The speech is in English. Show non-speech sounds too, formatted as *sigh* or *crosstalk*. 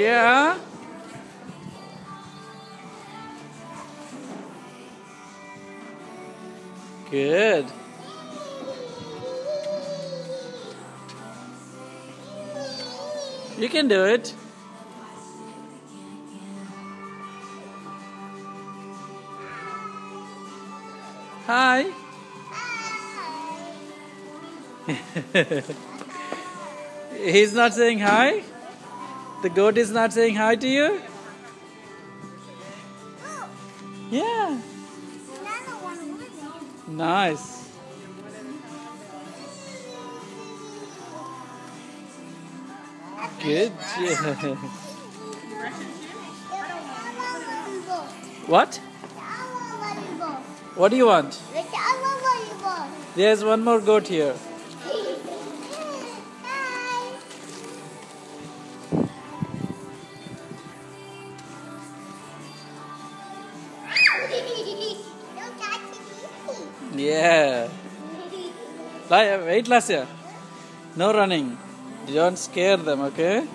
Yeah? Good. You can do it. Hi. *laughs* He's not saying hi? The goat is not saying hi to you? Yeah. Nice. Good job. *laughs* What? What do you want? There's one more goat here. Yeah. Weight Wait, Lasya. No running. Don't scare them, okay?